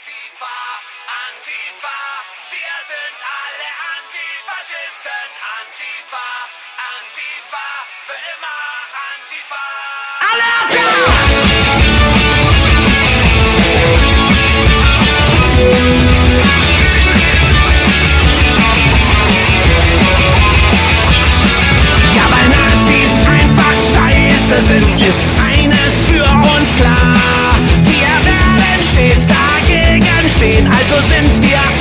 Antifa, Antifa, wir sind alle Antifaschisten. Antifa, Antifa, für immer Antifa. Alle Ja, weil Nazis einfach scheiße sind, ist stehen, also sind wir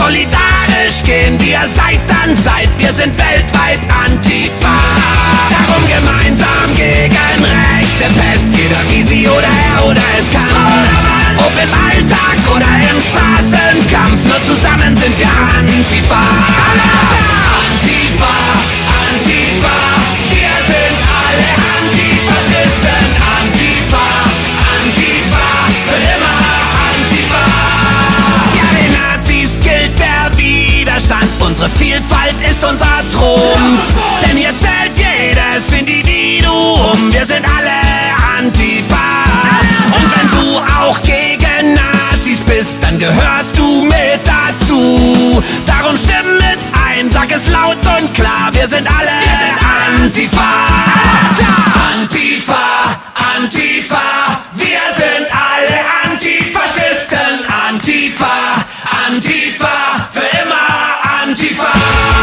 Solidarisch gehen wir Seit an Seit, wir sind weltweit Antifa. Darum gemeinsam gehen Deutschland, unsere Vielfalt ist unser Trumpf. Denn hier zählt jedes Individuum, wir sind alle Antifa. Und wenn du auch gegen Nazis bist, dann gehörst du mit dazu. Darum stimmen mit ein, sag es laut und klar, wir sind alle, wir sind Antifa. 55